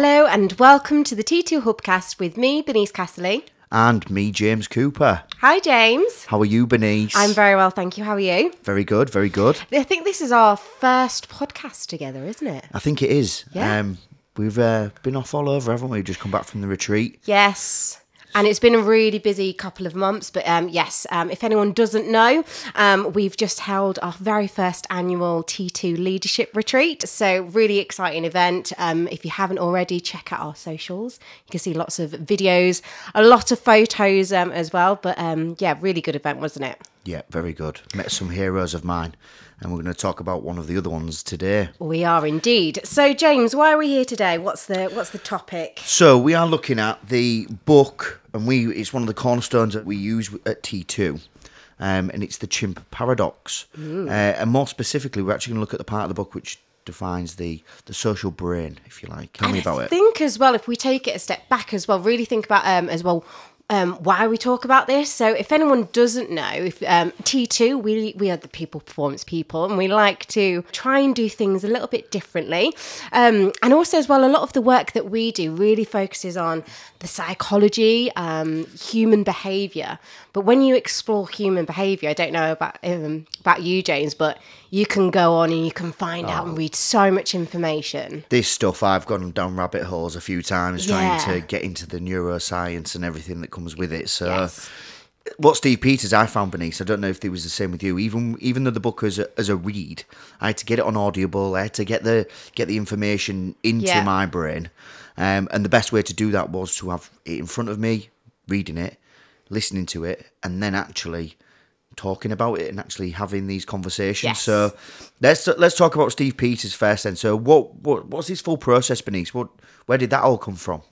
Hello and welcome to the T2 Hubcast with me, Bernice Casserley. And me, James Cooper. Hi, James. How are you, Bernice? I'm very well, thank you. How are you? very good, very good. I think this is our first podcast together, isn't it? I think it is. Yeah. Um, we've uh, been off all over, haven't we? Just come back from the retreat. Yes. And it's been a really busy couple of months, but um, yes, um, if anyone doesn't know, um, we've just held our very first annual T2 leadership retreat. So, really exciting event. Um, if you haven't already, check out our socials. You can see lots of videos, a lot of photos um, as well. But um, yeah, really good event, wasn't it? Yeah, very good. Met some heroes of mine, and we're going to talk about one of the other ones today. We are indeed. So, James, why are we here today? What's the what's the topic? So we are looking at the book, and we it's one of the cornerstones that we use at T2. Um, and it's the chimp paradox. Uh, and more specifically, we're actually going to look at the part of the book which defines the, the social brain, if you like. Tell me about I it. think as well, if we take it a step back as well, really think about um as well. Um, why we talk about this. So, if anyone doesn't know, if um, T2, we we are the people performance people, and we like to try and do things a little bit differently. Um, and also, as well, a lot of the work that we do really focuses on the psychology, um, human behaviour. But when you explore human behaviour, I don't know about um, about you, James, but you can go on and you can find out and read so much information. this stuff I've gone down rabbit holes a few times trying to get into the neuroscience and everything that comes with it. So Yes. what Steve Peters I found Bernice, I don't know if it was the same with you. Even even though the book was a, as a read, I had to get it on Audible. I had to get the get the information into Yeah. my brain, um, and the best way to do that was to have it in front of me, reading it, listening to it, and then actually talking about it and actually having these conversations. Yes. So let's let's talk about Steve Peters first. Then, so what what what's his full process, Bernice? What where did that all come from?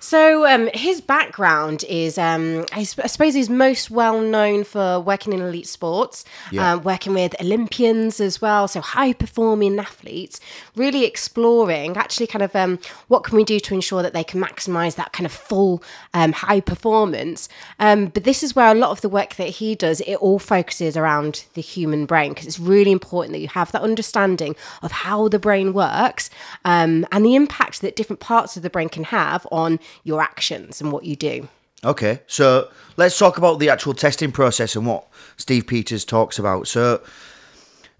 So um, his background is, um, I, sp- I suppose, he's most well known for working in elite sports, Yeah. um, working with Olympians as well, so high performing athletes. Really exploring, actually, kind of um, what can we do to ensure that they can maximise that kind of full um, high performance. Um, but this is where a lot of the work that he does, it all focuses around the human brain because it's really important that you have that understanding of how the brain works um, and the impact that different parts of the brain can have on your actions and what you do. Okay, so let's talk about the actual testing process and what Steve Peters talks about. So,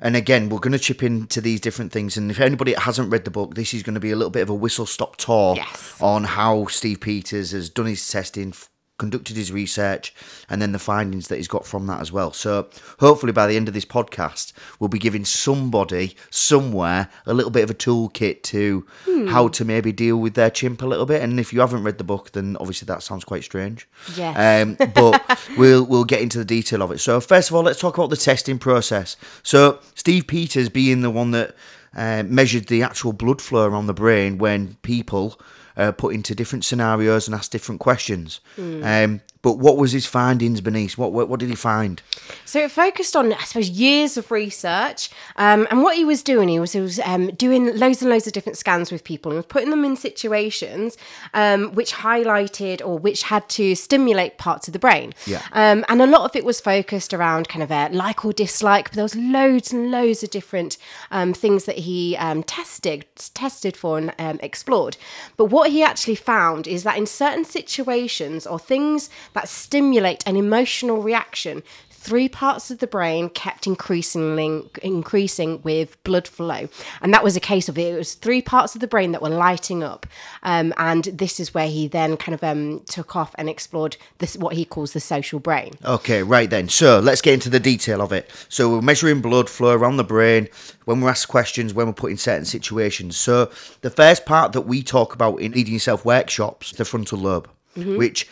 and again, we're going to chip into these different things. And if anybody hasn't read the book, this is going to be a little bit of a whistle stop tour Yes. on how Steve Peters has done his testing, conducted his research, and then the findings that he's got from that as well. So, hopefully, by the end of this podcast, we'll be giving somebody somewhere a little bit of a toolkit to how to maybe deal with their chimp a little bit. And if you haven't read the book, then obviously that sounds quite strange. Yes. Um, but we'll we'll get into the detail of it. So first of all, let's talk about the testing process. So Steve Peters being the one that uh, measured the actual blood flow around the brain when people uh, put into different scenarios and asked different questions. Um, but what was his findings, Bernice? What, what what did he find? So it focused on, I suppose, years of research. Um, and what he was doing, he was, he was um, doing loads and loads of different scans with people. He was putting them in situations um, which highlighted or which had to stimulate parts of the brain. Yeah. Um, and a lot of it was focused around kind of a like or dislike, but there was loads and loads of different um, things that he um, tested tested for and um, explored. But what he actually found is that in certain situations or things that stimulate an emotional reaction, three parts of the brain kept increasingly increasing with blood flow, and that was a case of it. It was three parts of the brain that were lighting up, um, and this is where he then kind of um, took off and explored this what he calls the social brain. Okay, right then. So let's get into the detail of it. So we're measuring blood flow around the brain when we're asked questions, when we're put in certain situations. So the first part that we talk about in Leading Yourself workshops, the frontal lobe, which,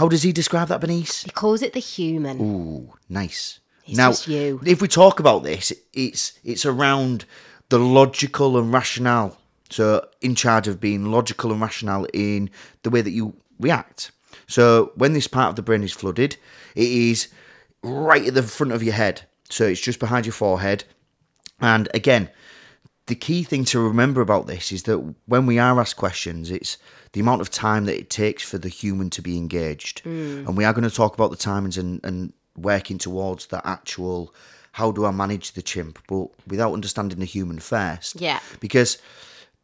how does he describe that, Bernice? He calls it the human. Ooh, nice. It's now, just you. if we talk about this, it's it's around the logical and rationale. So, in charge of being logical and rational in the way that you react. So, when this part of the brain is flooded, it is right at the front of your head. So, it's just behind your forehead. And again, the key thing to remember about this is that when we are asked questions, it's the amount of time that it takes for the human to be engaged. Mm. And we are going to talk about the timings and, and working towards that actual how do I manage the chimp, but without understanding the human first. Yeah. Because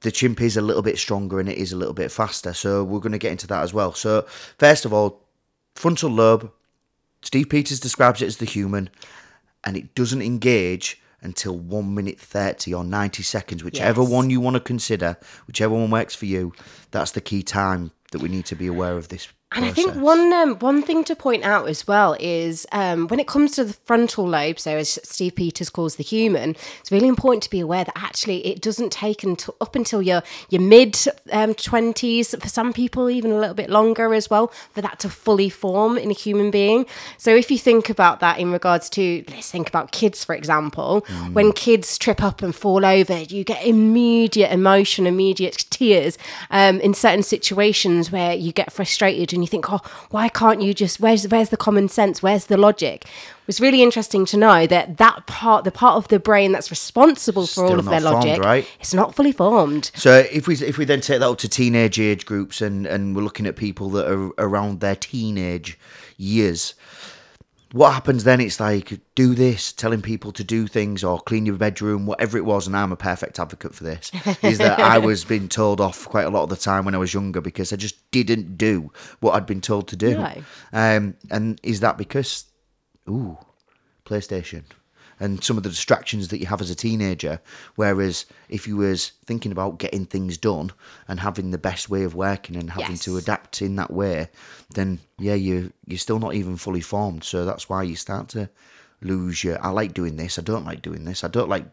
the chimp is a little bit stronger and it is a little bit faster. So we're going to get into that as well. So first of all, frontal lobe. Steve Peters describes it as the human, and it doesn't engage until one minute thirty or ninety seconds, whichever Yes. one you want to consider, whichever one works for you. That's the key time that we need to be aware of this. And I think one um, one thing to point out as well is um, when it comes to the frontal lobe, so as Steve Peters calls the human, it's really important to be aware that actually it doesn't take until up until your your mid twenties. for some people, even a little bit longer as well, for that to fully form in a human being. So if you think about that in regards to let's think about kids, for example, when kids trip up and fall over, you get immediate emotion, immediate tears um, in certain situations where you get frustrated and you think, oh, why can't you just? Where's where's the common sense? Where's the logic? It was really interesting to know that that part, the part of the brain that's responsible for all of their formed, logic, right? it's not fully formed. So if we if we then take that up to teenage age groups and and we're looking at people that are around their teenage years, what happens then? It's like do this, telling people to do things or clean your bedroom, whatever it was. And I'm a perfect advocate for this. is that I was being told off quite a lot of the time when I was younger because I just didn't do what I'd been told to do. No. Um, and is that because, ooh, PlayStation and some of the distractions that you have as a teenager. Whereas if you was thinking about getting things done and having the best way of working and having to adapt in that way, then yeah, you you're still not even fully formed. So that's why you start to lose your. I like doing this. I don't like doing this. I don't like.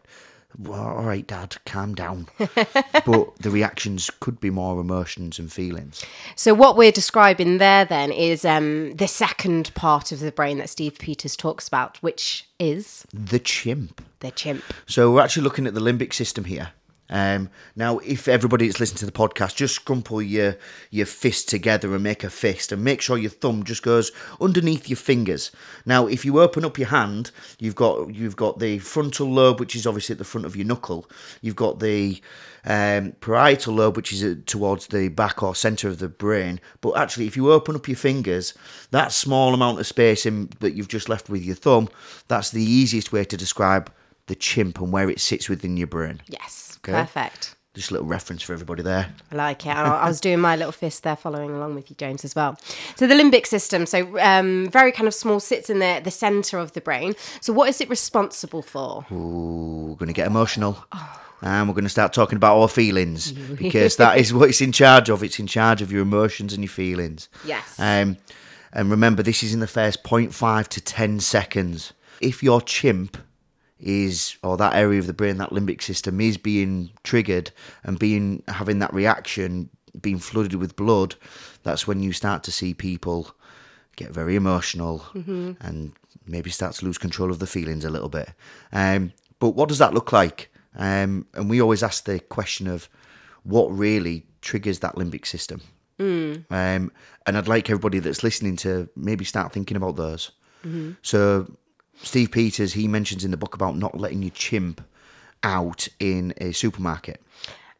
Well, all right, Dad, calm down. but the reactions could be more emotions and feelings. So what we're describing there then is um, the second part of the brain that Steve Peters talks about, which is The chimp. the chimp. So we're actually looking at the limbic system here. Um, now, if everybody that's listening to the podcast, just scrumple your your fist together and make a fist, and make sure your thumb just goes underneath your fingers. Now, if you open up your hand, you've got you've got the frontal lobe, which is obviously at the front of your knuckle. You've got the um, parietal lobe, which is uh, towards the back or center of the brain. But actually, if you open up your fingers, that small amount of space in, that you've just left with your thumb, that's the easiest way to describe the chimp and where it sits within your brain. Yes, Okay. perfect. Just a little reference for everybody there. I like it. I was doing my little fist there, following along with you, James, as well. So the limbic system, so um, very kind of small, sits in the the center of the brain. So what is it responsible for? Ooh, we're going to get emotional. And we're going to start talking about our feelings because that is what it's in charge of. It's in charge of your emotions and your feelings. Yes. Um, and remember, this is in the first 0.5 to 10 seconds. If your chimp is, or that area of the brain, that limbic system is being triggered and being having that reaction, being flooded with blood, that's when you start to see people get very emotional and maybe start to lose control of the feelings a little bit. Um, but what does that look like? Um, and we always ask the question of what really triggers that limbic system. Um, and I'd like everybody that's listening to maybe start thinking about those. So, Steve Peters, he mentions in the book about not letting your chimp out in a supermarket.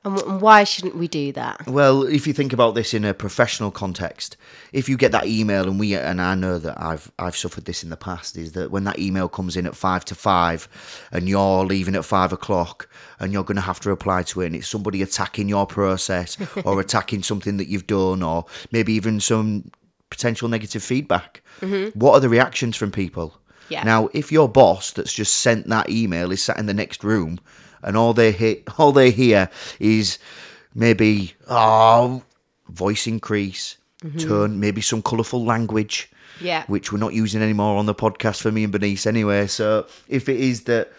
And, why shouldn't we do that? Well, if you think about this in a professional context, if you get that email, and we and I know that I've I've suffered this in the past, is that when that email comes in at five to five, and you're leaving at five o'clock, and you're going to have to reply to it, and it's somebody attacking your process or attacking something that you've done, or maybe even some potential negative feedback. Mm-hmm. What are the reactions from people? Yeah. Now, if your boss that's just sent that email is sat in the next room, and all they hear, all they hear is maybe oh, voice increase, mm-hmm. tone, maybe some colourful language, Yeah. which we're not using anymore on the podcast for me and Bernice anyway. So if it is that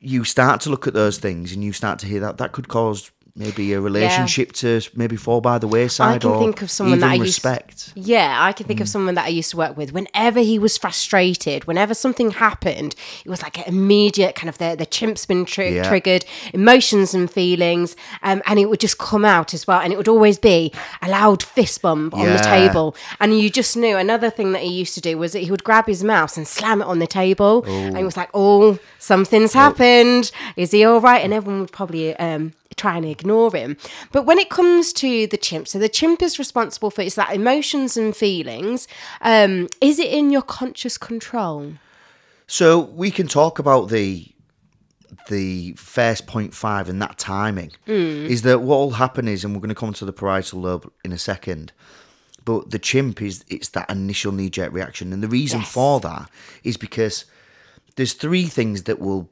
you start to look at those things and you start to hear that, that could cause maybe a relationship to maybe fall by the wayside. I can or think of someone that I used- respect. Yeah, I can think Mm. of someone that I used to work with. Whenever he was frustrated, whenever something happened, it was like an immediate kind of the, the chimp's been tri- Yeah. triggered, emotions and feelings, um, and it would just come out as well. And it would always be a loud fist bump on the table. And you just knew another thing that he used to do was that he would grab his mouse and slam it on the table. And he was like, oh, something's happened. Is he all right? And everyone would probably um, try and ignore him. But when it comes to the chimp, so the chimp is responsible for it's that emotions and feelings. Um, is it in your conscious control? So we can talk about the the first five and that timing is that what will happen is, and we're going to come to the parietal lobe in a second, but the chimp is it's that initial knee jerk reaction, and the reason Yes. for that is because there's three things that will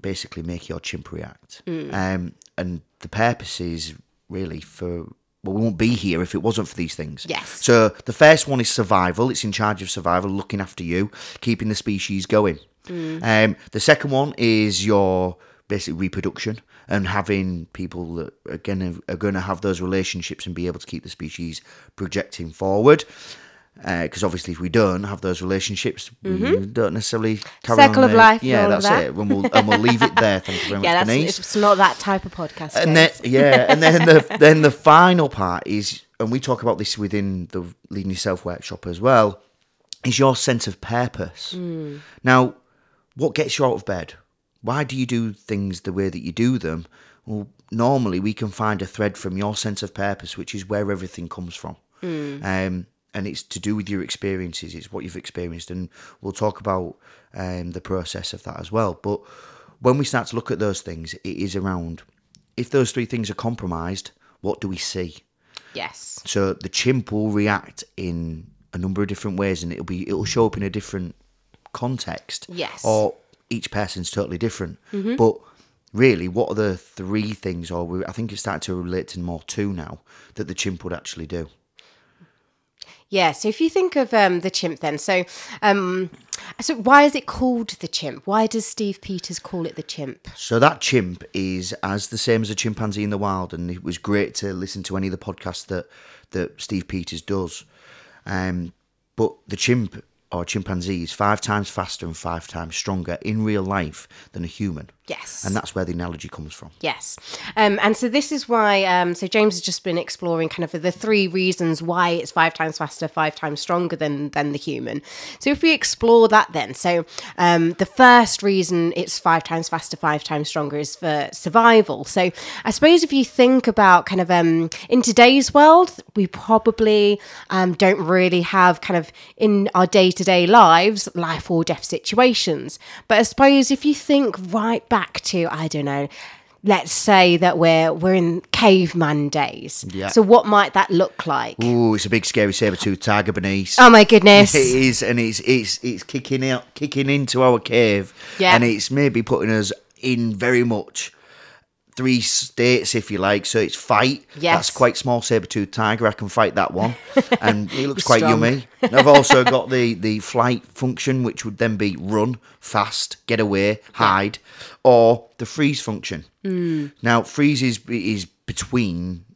basically make your chimp react, um, and the purpose is really for. Well, we won't be here if it wasn't for these things. Yes. So the first one is survival. It's in charge of survival, looking after you, keeping the species going. Um, the second one is your basic reproduction and having people that again are going to have those relationships and be able to keep the species projecting forward. Because obviously, if we don't have those relationships, we don't necessarily carry Mm-hmm. Circle on of life Yeah, that's that. it. And we'll, and we'll leave it there. Thank you very much, Yeah, that's Bernice it's not that type of podcast. and then yeah, and then the then the final part is, and we talk about this within the leading yourself workshop as well, is your sense of purpose. Now, what gets you out of bed? Why do you do things the way that you do them? Well, normally we can find a thread from your sense of purpose, which is where everything comes from. Um, and it's to do with your experiences. It's what you've experienced, and we'll talk about um, the process of that as well. But when we start to look at those things, it is around if those three things are compromised, what do we see? yes, So the chimp will react in a number of different ways, and it'll be it'll show up in a different context. Yes. Or each person's totally different. But really, what are the three things, or we, I think it's starting to relate to more two now that the chimp would actually do. Yeah. So if you think of um, the chimp, then so um, so why is it called the chimp? Why does Steve Peters call it the chimp? So that chimp is as the same as a chimpanzee in the wild, and it was great to listen to any of the podcasts that that Steve Peters does. Um, but the chimp or chimpanzee is five times faster and five times stronger in real life than a human. Yes. and that's where the analogy comes from. Yes. Um, and so this is why, um, so James has just been exploring kind of the three reasons why it's five times faster, five times stronger than, than the human. So if we explore that then, so um, the first reason it's five times faster, five times stronger is for survival. So I suppose if you think about kind of um, in today's world, we probably um, don't really have kind of in our day to day lives life or death situations. But I suppose if you think right back to, I don't know, let's say that we're we're in caveman days. Yeah. So what might that look like? Ooh, it's a big scary saber tooth tiger, Bernice. Oh my goodness. It is, and it's it's it's kicking out, kicking into our cave, Yeah. and it's maybe putting us in very much three states, if you like. So it's fight. Yes. that's quite small saber tooth tiger. I can fight that one, and it looks quite strong. yummy. And I've also got the the flight function, which would then be run fast, get away, hide, or the freeze function. Hmm. Now, freeze is is between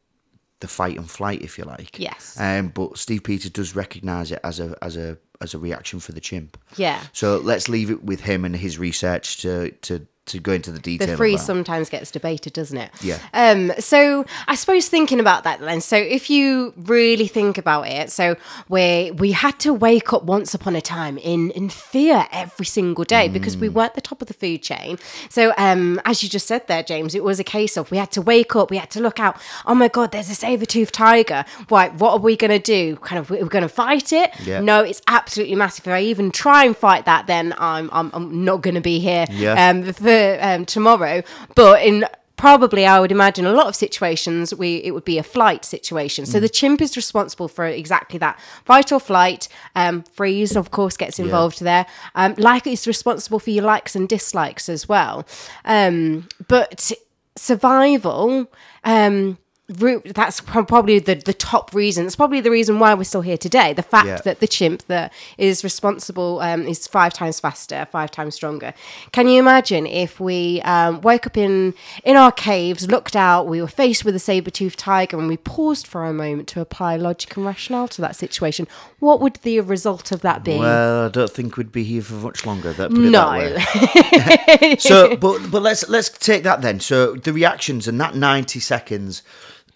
the fight and flight, if you like. Yes. Um, but Steve Peters does recognise it as a as a as a reaction for the chimp. Yeah. So let's leave it with him and his research to to to go into the detail. the of that. sometimes gets debated, doesn't it? Yeah. Um, so I suppose thinking about that then, so if you really think about it, so we we had to wake up once upon a time in in fear every single day because Mm. we weren't the top of the food chain. So um, as you just said there, James, it was a case of we had to wake up, we had to look out. Oh my God, there's a saber-toothed tiger. Right, what are we going to do? Kind of, we're going to fight it? Yeah. No, it's absolutely massive. If I even try and fight that, then I'm I'm, I'm not going to be here Yeah. um, for um, tomorrow. But in probably, I would imagine a lot of situations, we it would be a flight situation. Mm. So the chimp is responsible for exactly that: fight or flight. Um, freeze, of course, gets involved there. Um, like it's responsible for your likes and dislikes as well. Um, but survival. Um, root that's probably the, the top reason it's probably the reason why we're still here today the fact Yeah. that the chimp that is responsible um, is five times faster five times stronger can you imagine if we um, woke up in in our caves looked out we were faced with a saber-toothed tiger and we paused for a moment to apply logic and rationale to that situation what would the result of that be Well, I don't think we'd be here for much longer. That put it no that way. so but but let's let's take that then so the reactions and that 90 seconds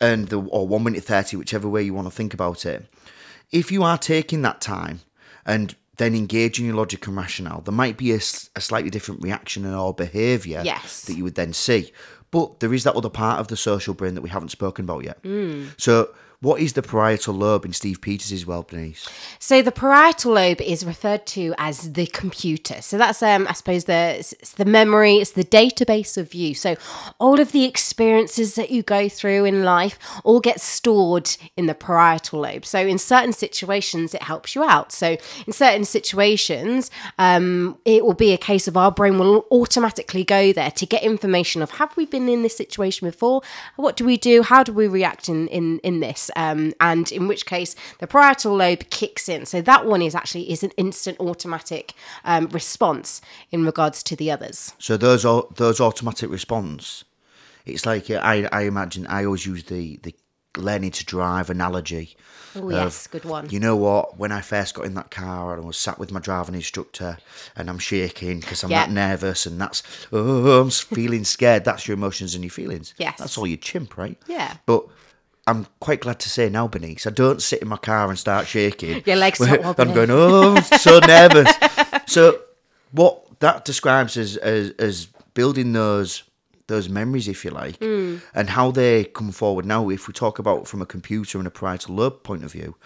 and the or 1 minute 30 whichever way you want to think about it. If you are taking that time and then engaging your logic and rationale there might be a slightly different reaction and or behavior Yes. that you would then see. But there is that other part of the social brain that we haven't spoken about yet. Hmm. So what is the parietal lobe in Steve Peters' world, Bernice? So the parietal lobe is referred to as the computer. So that's, um, I suppose, the it's the memory, it's the database of you. So all of the experiences that you go through in life all get stored in the parietal lobe. So in certain situations, it helps you out. So in certain situations, um, it will be a case of our brain will automatically go there to get information of have we been in this situation before? What do we do? How do we react in in in this? Um, and in which case, the parietal lobe kicks in. So that one is actually is an instant automatic um, response in regards to the others. So those those automatic response, it's like uh, I I imagine I always use the the learning to drive analogy. Oh yes, good one. You know what? When I first got in that car and I was sat with my driving instructor and I'm shaking because I'm Yeah. that nervous and that's oh I'm feeling scared. That's your emotions and your feelings. Yes. that's all your chimp, right? Yeah. But I'm quite glad to say now, Bernice, I don't sit in my car and start shaking. Your legs start wobbling. I'm going, oh, I'm so nervous. So what that describes as, as as building those those memories, if you like, Hmm. and how they come forward now. If we talk about from a computer and a parietal lobe point of view,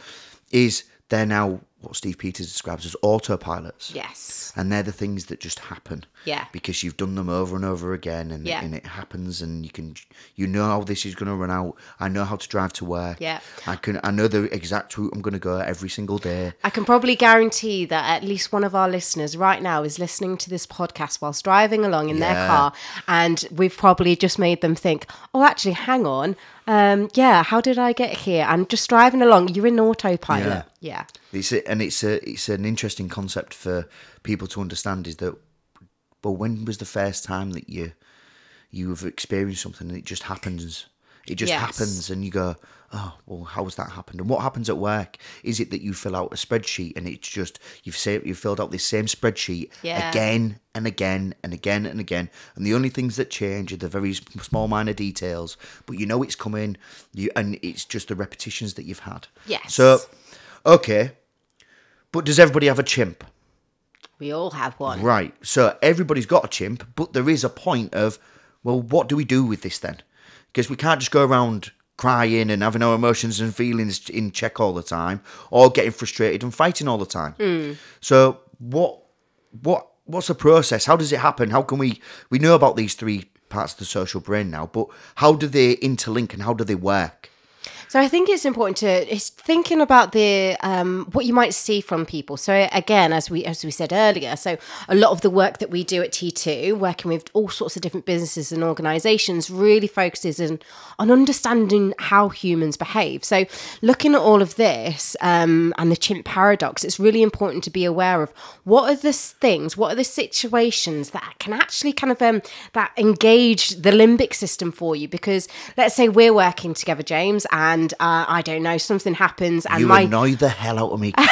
is they're now what Steve Peters describes as autopilots. Yes. And they're the things that just happen. Yeah. Because you've done them over and over again and, Yeah. and it happens and you can you know how this is gonna run out. I know how to drive to work. Yeah. I can I know the exact route I'm gonna go every single day. I can probably guarantee that at least one of our listeners right now is listening to this podcast whilst driving along in their car, and we've probably just made them think, "Oh, actually, hang on, um, yeah, how did I get here?" And just driving along, you're in autopilot. Yeah, It's a, and it's a it's an interesting concept for people to understand is that well when was the first time that you you've experienced something and it just happens it just Yes. happens and you go oh well how has that happened and what happens at work is it that you fill out a spreadsheet and it's just you've say, you've filled out this same spreadsheet Yeah. again and again and again and again and the only things that change are the very small minor details but you know it's coming you and it's just the repetitions that you've had Yes. so okay but does everybody have a chimp we all have one. Right. So everybody's got a chimp, but there is a point of, well, what do we do with this then? Because we can't just go around crying and having our emotions and feelings in check all the time, or getting frustrated and fighting all the time. So what, what, what's the process? How does it happen? How can we? We know about these three parts of the social brain now, but how do they interlink and how do they work? So I think it's important to is thinking about the um, what you might see from people. So again, as we as we said earlier, so a lot of the work that we do at T2, working with all sorts of different businesses and organisations, really focuses on on understanding how humans behave. So looking at all of this um, and the chimp paradox, it's really important to be aware of what are the things, what are the situations that can actually kind of um, that engage the limbic system for you. Because let's say we're working together, James, and uh, I don't know something happens, and You my annoy the hell out of me.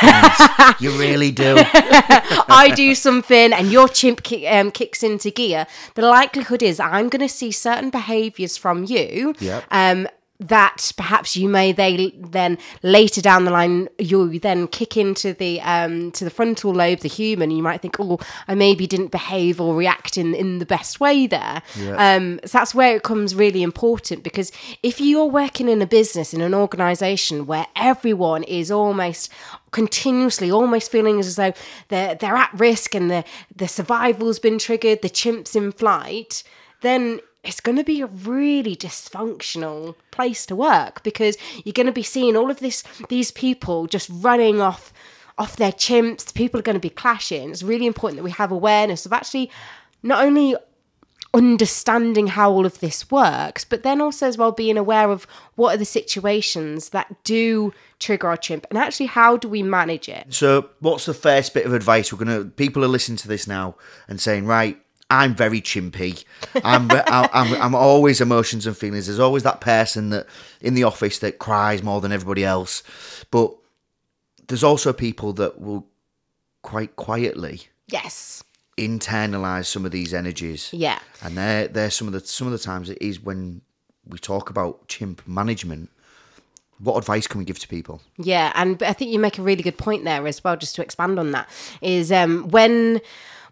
You really do. I do something and your chimp ki- um, kicks into gear, the likelihood is I'm going to see certain behaviours from you. Yep. Um, that perhaps you may they then later down the line you then kick into the um to the frontal lobe the human you might think oh i maybe didn't behave or react in in the best way there. Um so that's where it comes really important because if you're working in a business in an organization where everyone is almost continuously almost feeling as though they're they're at risk and the the survival's been triggered the chimps in flight then it's going to be a really dysfunctional place to work because you're going to be seeing all of this these people just running off off their chimps people are going to be clashing it's really important that we have awareness of actually not only understanding how all of this works, but then also as well being aware of what are the situations that do trigger our chimp and actually how do we manage it. So, what's the first bit of advice we're gonna? People are listening to this now and saying, right, I'm very chimpy. I'm, I'm, I'm, I'm always emotions and feelings. There's always that person that in the office that cries more than everybody else, but there's also people that will quite quietly Yes. internalize some of these energies. Yeah. and they're they're some of the some of the times it is when we talk about chimp management. What advice can we give to people? Yeah, and I think you make a really good point there as well. Just to expand on that, is um, when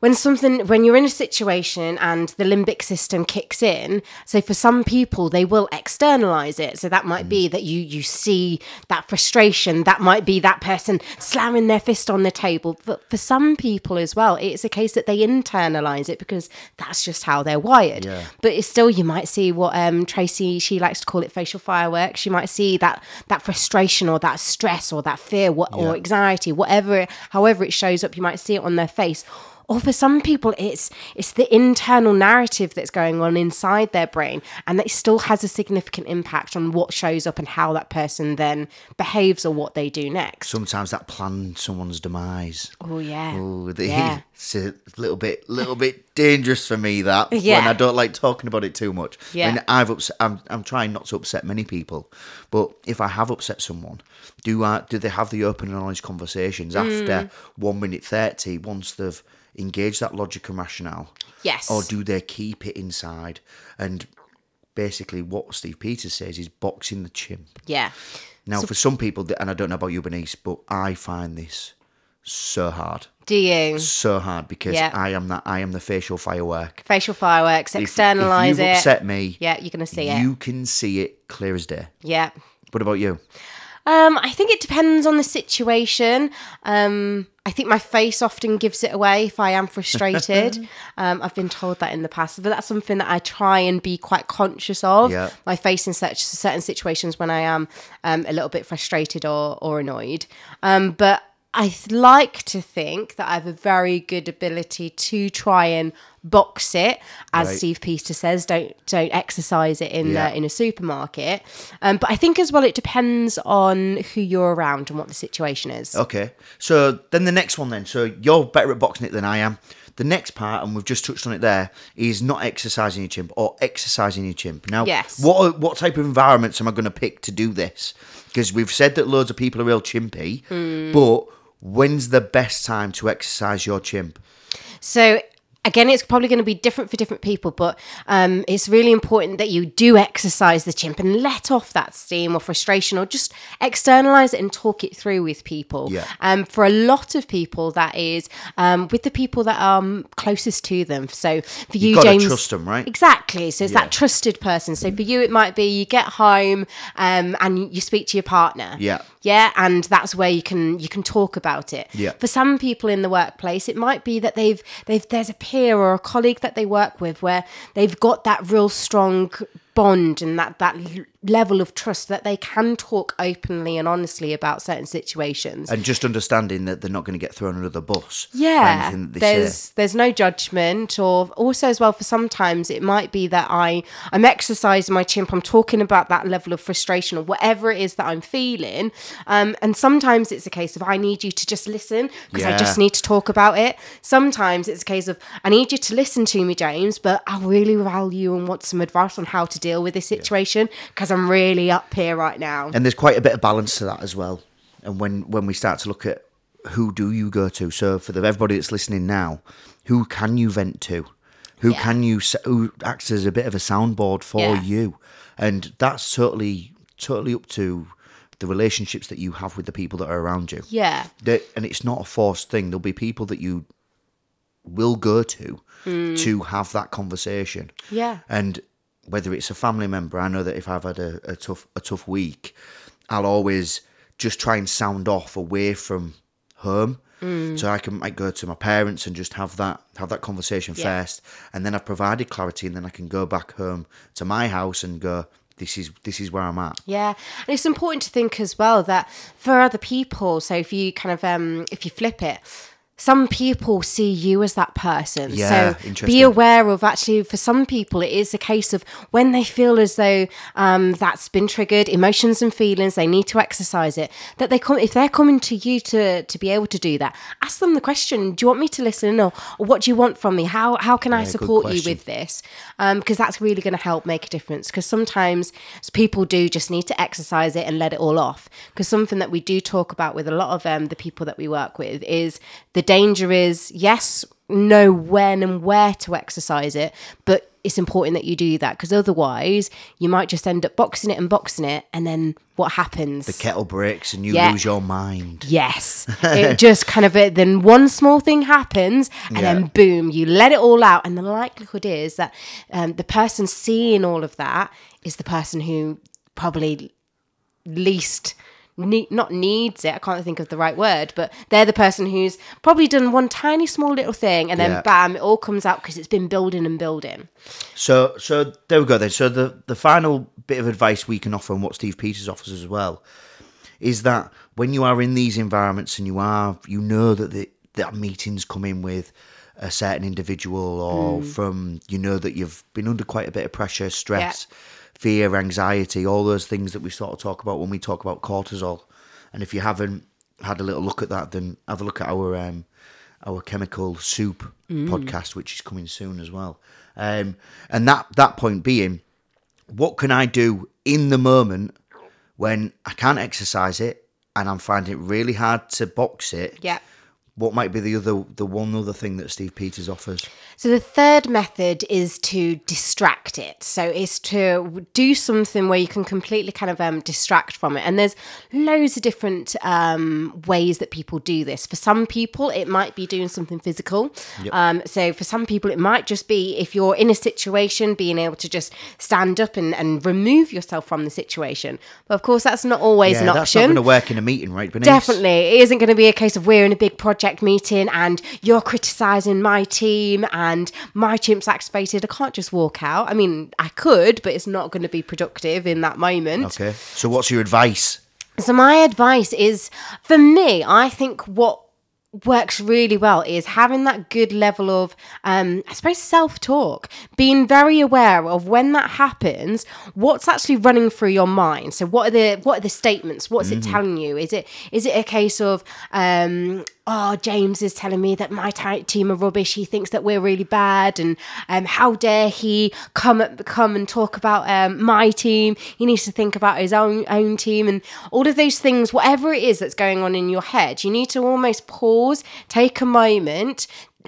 when something when you're in a situation and the limbic system kicks in so for some people they will externalize it. So that might be that you you see that frustration. That might be that person slamming their fist on the table. But for some people as well it's a case that they internalize it because that's just how they're wired. Yeah. but it's still you might see what um tracy she likes to call it facial fireworks. You might see that that frustration or that stress or that fear what, or anxiety whatever however it shows up you might see it on their face or for some people it's it's the internal narrative that's going on inside their brain and that still has a significant impact on what shows up and how that person then behaves or what they do next Sometimes that planned someone's demise. oh yeah Oh, the, Yeah. it's a little bit, little bit dangerous for me. That Yeah. when I don't like talking about it too much. Yeah. When I've upset, I'm, I'm trying not to upset many people, but if I have upset someone, do I, do they have the open and honest conversations Mm. after one minute thirty once they've engaged that logic and rationale, yes or do they keep it inside? And basically, what Steve Peters says is boxing the chimp. yeah Now, for some people, and I don't know about you, Bernice, but I find this so hard do you so hard because Yeah. I am that I am the facial firework. facial fireworks If- externalize if you've it upset me, yeah you're gonna see it you can see it clear as day. yeah What about you? Um, I think it depends on the situation. Um, I think my face often gives it away if I am frustrated. um, I've been told that in the past, but that's something that I try and be quite conscious of. Yeah. My face in such certain situations when I am um, a little bit frustrated or or annoyed. Um, but I like to think that I have a very good ability to try and box it, as Right. Steve Peter says. Don't don't exercise it in Yeah. uh, in a supermarket. Um, but I think as well, it depends on who you're around and what the situation is. Okay, so then the next one, then. So you're better at boxing it than I am. The next part, and we've just touched on it there, is not exercising your chimp or exercising your chimp. Now, Yes. what what type of environments am I going to pick to do this? Because we've said that loads of people are real chimpy, Hmm. but when's the best time to exercise your chimp? So again, it's probably going to be different for different people, but um, it's really important that you do exercise the chimp and let off that steam or frustration, or just externalize it and talk it through with people. Yeah. Um, for a lot of people, that is um, with the people that are closest to them. So for you, gotta James, trust 'em, right? Exactly. So it's Yeah. that trusted person. So for you, it might be you get home um, and you speak to your partner. Yeah. Yeah, and that's where you can you can talk about it. Yeah. For some people in the workplace, it might be that they've they've there's a peer or a colleague that they work with where they've got that real strong bond and that that level of trust that they can talk openly and honestly about certain situations. And just understanding that they're not going to get thrown under the bus. Yeah, there's say. there's no judgment, or also as well for sometimes it might be that I I'm exercising my chimp, I'm talking about that level of frustration or whatever it is that I'm feeling, um, and sometimes it's a case of I need you to just listen because I just need to talk about it. Sometimes it's a case of I need you to listen to me, James, but I really value and want some advice on how to deal with this situation because I'm really up here right now. and there's quite a bit of balance to that as well. And when when we start to look at who do you go to, so for the, everybody that's listening now, who can you vent to? Who Yeah. can you who acts as a bit of a soundboard for Yeah. you? And that's totally totally up to the relationships that you have with the people that are around you. Yeah, They- and it's not a forced thing. There'll be people that you will go to hmm. to have that conversation. Yeah. And whether it's a family member, I know that if I've had a, a tough a tough week, I'll always just try and sound off away from home. So I can might go to my parents and just have that have that conversation Yeah. first, and then I've provided clarity, and then I can go back home to my house and go. This is this is where I'm at. Yeah, and it's important to think as well that for other people, so if you kind of um if you flip it, some people see you as that person. Yeah, so be aware of actually for some people it is a case of when they feel as though um that's been triggered, emotions and feelings, they need to exercise it. That they come if they're coming to you to to be able to do that, ask them the question, do you want me to listen or, or what do you want from me? How how can I Yeah, good support you with this um, because that's really going to help make a difference because sometimes people do just need to exercise it and let it all off because something that we do talk about with a lot of um, the people that we work with is the danger is yes know when and where to exercise it but it's important that you do that because otherwise you might just end up boxing it and boxing it, and then what happens? The kettle breaks and you Yeah. lose your mind. Yes. it just kind of it, then one small thing happens and Yeah. then boom, you let it all out. And the likelihood is that um, the person seeing all of that is the person who probably least need, not needs it. I can't think of the right word, but they're the person who's probably done one tiny small little thing and then Yeah. bam, it all comes out because it's been building and building. So, so there we go then. So the the final bit of advice we can offer, and what Steve Peters offers as well, is that when you are in these environments and you are, you know that the that meetings come in with a certain individual, or mm. from you know that you've been under quite a bit of pressure, stress, fear, anxiety, all those things that we sort of talk about when we talk about cortisol. And if you haven't had a little look at that, then have a look at our um, our chemical soup podcast, which is coming soon as well. Um, and that that point being, what can I do in the moment when I can't exercise it and I'm finding it really hard to box it? Yeah. What might be the other the one other thing that Steve Peters offers? So the third method is to distract it. So it's to do something where you can completely kind of um, distract from it. And there's loads of different um, ways that people do this. For some people, it might be doing something physical. Um, so for some people, it might just be if you're in a situation, being able to just stand up and, and remove yourself from the situation. But of course, that's not always Yeah, an that's not option. going to work in a meeting, right? Bernice? Definitely. It isn't going to be a case of we're in a big project meeting and you're criticizing my team and my chimp's activated. I can't just walk out. I mean, I could, but it's not going to be productive in that moment. Okay. So what's your advice? So my advice is for me, I think what works really well is having that good level of um i suppose self-talk being very aware of when that happens what's actually running through your mind so what are the what are the statements what's it telling you is it is it a case of um oh james is telling me that my team are rubbish. He thinks that we're really bad. And um how dare he come come and talk about um my team? He needs to think about his own own team and all of those things whatever it is that's going on in your head. You need to almost pause take a moment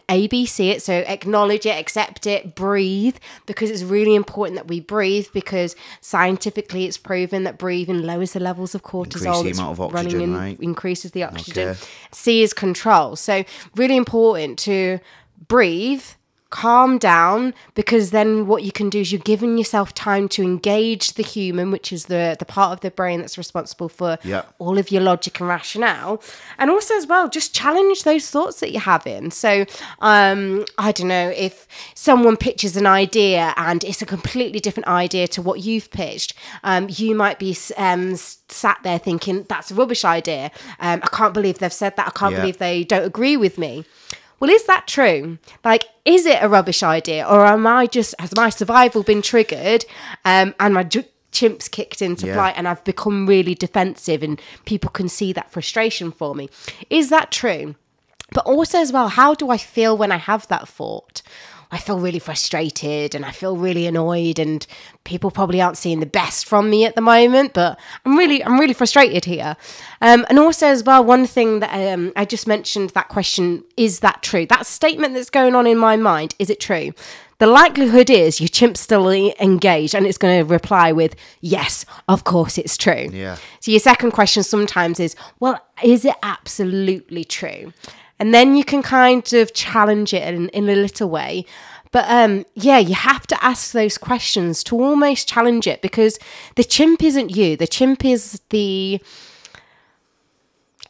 ABC it, so acknowledge it, accept it, breathe, because it's really important that we breathe because scientifically it's proven that breathing lowers the levels of cortisol. the amount of running oxygen, in, right? Increases the oxygen. Okay. C is control. So really important to breathe, calm down, because then what you can do is you're giving yourself time to engage the human, which is the the part of the brain that's responsible for Yeah. all of your logic and rationale. And also as well just challenge those thoughts that you're having. So um i don't know if someone pitches an idea and it's a completely different idea to what you've pitched um you might be um sat there thinking that's a rubbish idea. Um i can't believe they've said that. I can't Yeah. believe they don't agree with me well, is that true? Like, is it a rubbish idea, or am I just has my survival been triggered, um, and my j- chimps kicked into Yeah. flight, and I've become really defensive, and people can see that frustration for me? Is that true? But also, as well, how do I feel when I have that thought? I feel really frustrated and I feel really annoyed, and people probably aren't seeing the best from me at the moment. But I'm really, I'm really frustrated here. Um, and also, as well, one thing that um, I just mentioned that question is that true? That statement that's going on in my mind is it true? The likelihood is your chimp's still engaged, and it's going to reply with yes, of course it's true. Yeah. So your second question sometimes is, well, is it absolutely true? And then you can kind of challenge it in, in a little way. But um, yeah, you have to ask those questions to almost challenge it because the chimp isn't you. The chimp is the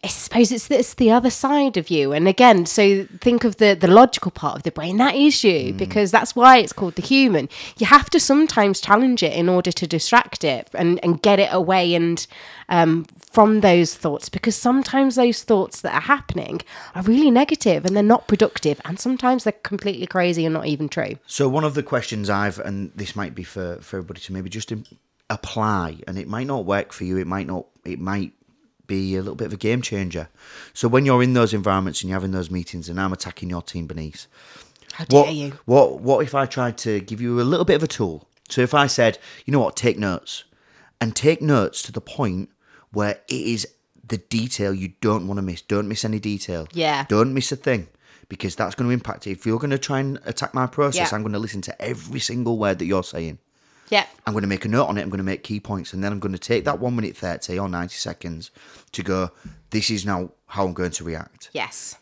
I suppose it's it's the other side of you. And again, so think of the the logical part of the brain. That is you because that's why it's called the human. You have to sometimes challenge it in order to distract it and and get it away and um, from those thoughts because sometimes those thoughts that are happening are really negative and they're not productive and sometimes they're completely crazy and not even true. So one of the questions I've, and this might be for for everybody to maybe just apply, and it might not work for you. It might not. It might be a little bit of a game changer. So when you're in those environments and you're having those meetings, and I'm attacking your team, Bernice, How dare what you? what what if I tried to give you a little bit of a tool? So if I said, you know what, take notes, and take notes to the point where it is the detail you don't want to miss. Don't miss any detail. Yeah. Don't miss a thing. because that's going to impact it. If you're going to try and attack my process, Yeah. I'm going to listen to every single word that you're saying. Yeah. I'm going to make a note on it. I'm going to make key points, and then I'm going to take that one minute thirty or ninety seconds to go. This is now how I'm going to react. Yes.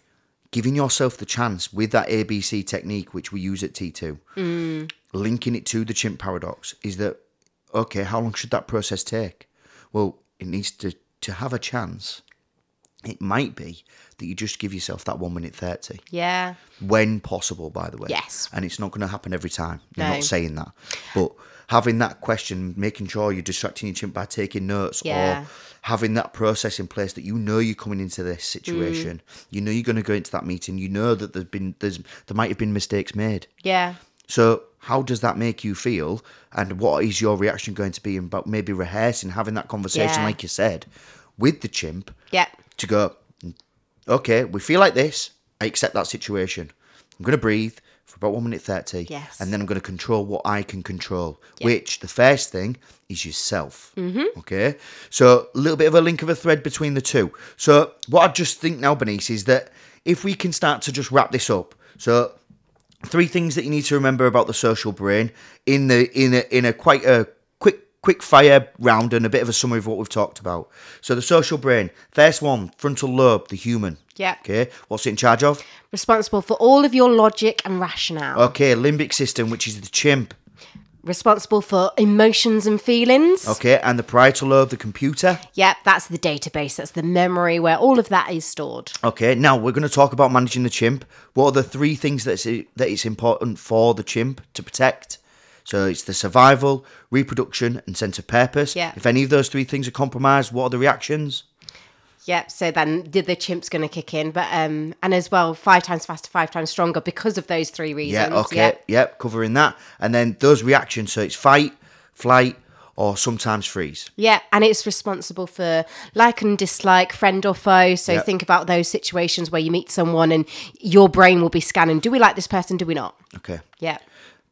Giving yourself the chance with that ABC technique, which we use at T2, mm. linking it to the chimp paradox, is that okay? How long should that process take? Well, it needs to to have a chance. It might be that you just give yourself that one minute thirty Yeah. when possible, by the way. Yes. And it's not going to happen every time. You're No. not saying that. But having that question, making sure you're distracting your chimp by taking notes Yeah. or having that process in place that you know you're coming into this situation. Mm. You know you're going to go into that meeting. You know that there's been there's there might have been mistakes made. Yeah. So how does that make you feel? And what is your reaction going to be about maybe rehearsing, having that conversation, Yeah. like you said, with the chimp Yeah. to go, okay, we feel like this. I accept that situation. I'm going to breathe about one minute 30. Yes. And then I'm going to control what I can control, which the first thing is yourself. Mm-hmm. Okay. So a little bit of a link of a thread between the two. So what I just think now, Bernice, is that if we can start to just wrap this up. So three things that you need to remember about the social brain in the in a in a quite a quick quick fire round and a bit of a summary of what we've talked about. So the social brain, first one, frontal lobe, the human. Yeah. Okay, what's it in charge of? Responsible for all of your logic and rationale. Okay, limbic system, which is the chimp. Responsible for emotions and feelings. Okay, and the parietal lobe, the computer. Yep, that's the database. That's the memory where all of that is stored. Okay, now we're going to talk about managing the chimp. What are the three things that's that it's important for the chimp to protect? So it's the survival, reproduction, and sense of purpose. Yeah. If any of those three things are compromised, what are the reactions? Yep. So then the, the chimp's going to kick in, but um, and as well, five times faster, five times stronger because of those three reasons. Yeah, okay, Yep. yep, covering that. And then those reactions, so it's fight, flight, or sometimes freeze. Yeah, and it's responsible for like and dislike, friend or foe. So Yep. think about those situations where you meet someone and your brain will be scanning. Do we like this person? Do we not? Okay. Yeah.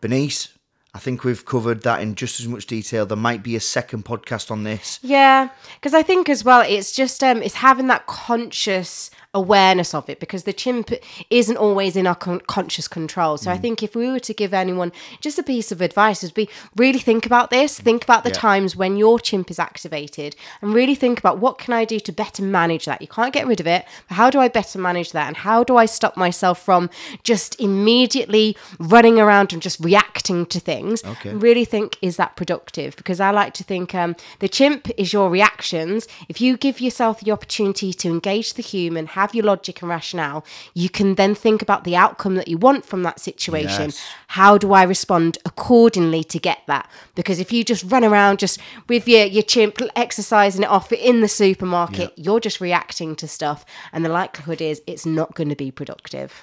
Bernice, I think we've covered that in just as much detail. There might be a second podcast on this. Yeah, because I think as well, it's just um, it's having that conscious awareness of it because the chimp isn't always in our con- conscious control. Mm. So I think if we were to give anyone just a piece of advice, would be really think about this. Think about the Yeah. times when your chimp is activated, and really think about what can I do to better manage that. You can't get rid of it, but how do I better manage that, and how do I stop myself from just immediately running around and just reacting to things? Okay. really think is that productive because i like to think um, the chimp is your reactions if you give yourself the opportunity to engage the human have your logic and rationale you can then think about the outcome that you want from that situation Yes. how do i respond accordingly to get that because if you just run around just with your, your chimp exercising it off in the supermarket you're just reacting to stuff and the likelihood is it's not going to be productive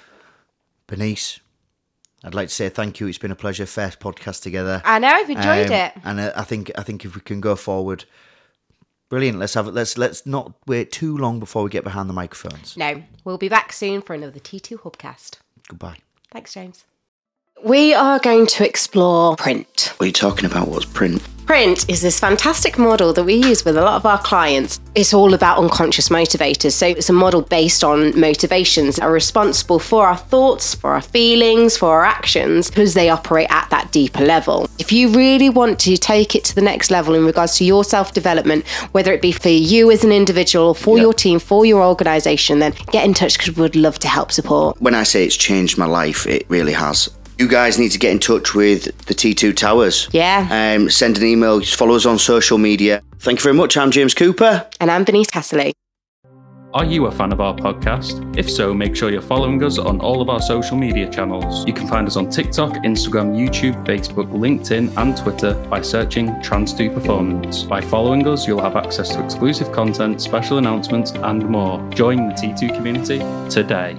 Bernice, I'd like to say thank you. It's been a pleasure. First podcast together. i know i've enjoyed Um, it and I think I think if we can go forward, brilliant. Let's have it. Let's let's not wait too long before we get behind the microphones. no we'll be back soon for another t2 hubcast Goodbye. Thanks, James. We are going to explore print. What are you talking about? What's print? Print is this fantastic model that we use with a lot of our clients. It's all about unconscious motivators. So it's a model based on motivations that are responsible for our thoughts, for our feelings, for our actions, because they operate at that deeper level. If you really want to take it to the next level in regards to your self development, whether it be for you as an individual, for your team, for your organization, then get in touch because we'd love to help support. When I say it's changed my life, it really has. You guys need to get in touch with the T2 Towers. Yeah. Um, send an email, follow us on social media. Thank you very much. I'm James Cooper. And I'm Bernice Casserley. Are you a fan of our podcast? If so, make sure you're following us on all of our social media channels. You can find us on TikTok, Instagram, YouTube, Facebook, LinkedIn, and Twitter by searching Trans2 Performance. By following us, you'll have access to exclusive content, special announcements, and more. Join the T2 community today.